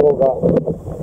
動画。